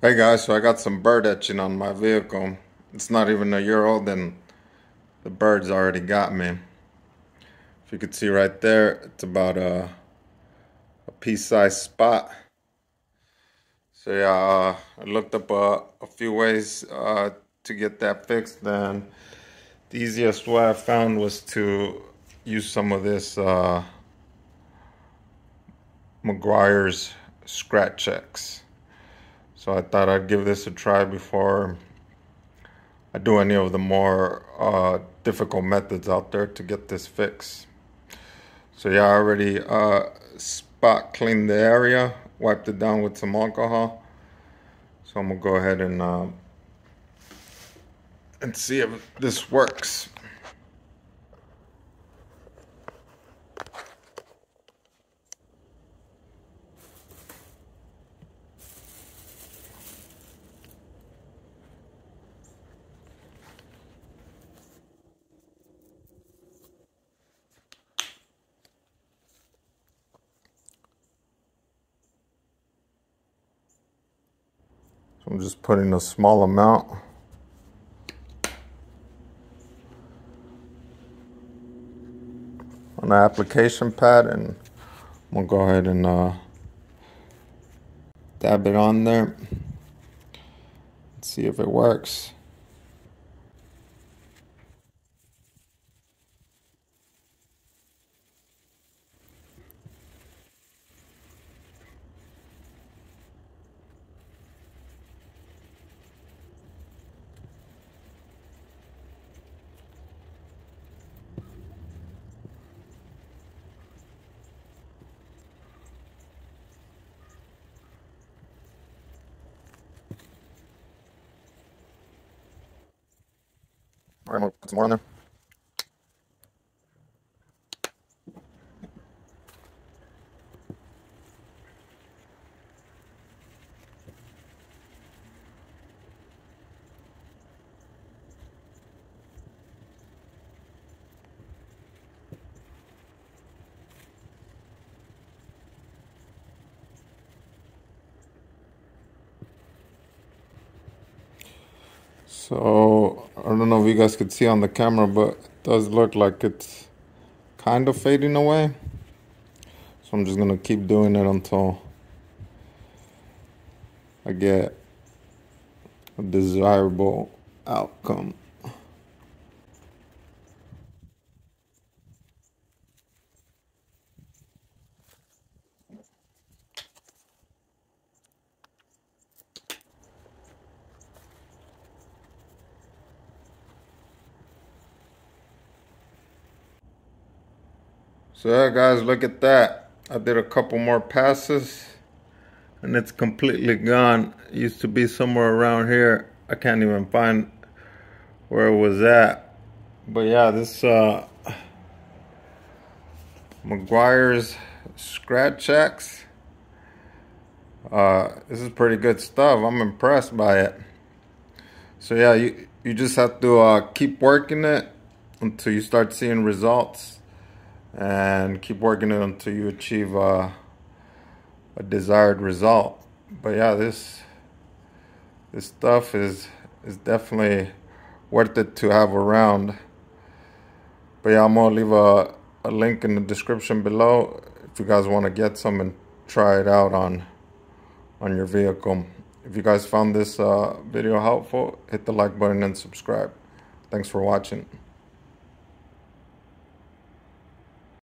Hey guys, so I got some bird etching on my vehicle. It's not even a year old and the birds already got me. If you could see right there, it's about a, a pea-sized spot. So yeah, uh, I looked up a, a few ways uh, to get that fixed and the easiest way I found was to use some of this uh, Meguiar's Scratch-X. So I thought I'd give this a try before I do any of the more uh, difficult methods out there to get this fixed. So yeah, I already uh, spot cleaned the area, wiped it down with some alcohol. So I'm gonna go ahead and uh, and see if this works. I'm just putting a small amount. on the application pad and I'm gonna go ahead and uh, dab it on there. Let's See if it works. All right, I'm gonna put some more on there. So I don't know if you guys could see on the camera, but it does look like it's kind of fading away. So I'm just gonna keep doing it until I get a desirable outcome. So yeah, guys, look at that. I did a couple more passes and it's completely gone. It used to be somewhere around here. I can't even find where it was at. But yeah, this uh, Meguiar's Scratch-X. Uh, this is pretty good stuff. I'm impressed by it. So yeah, you, you just have to uh, keep working it until you start seeing results and keep working it until you achieve a desired result. But yeah, this this stuff is is definitely worth it to have around. But yeah, I'm gonna leave a, a link in the description below if you guys want to get some and try it out on on your vehicle. If you guys found this uh, video helpful, hit the like button and subscribe. Thanks for watching.